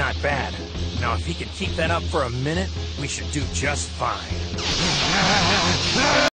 not bad. Now, if he can keep that up for a minute, we should do just fine.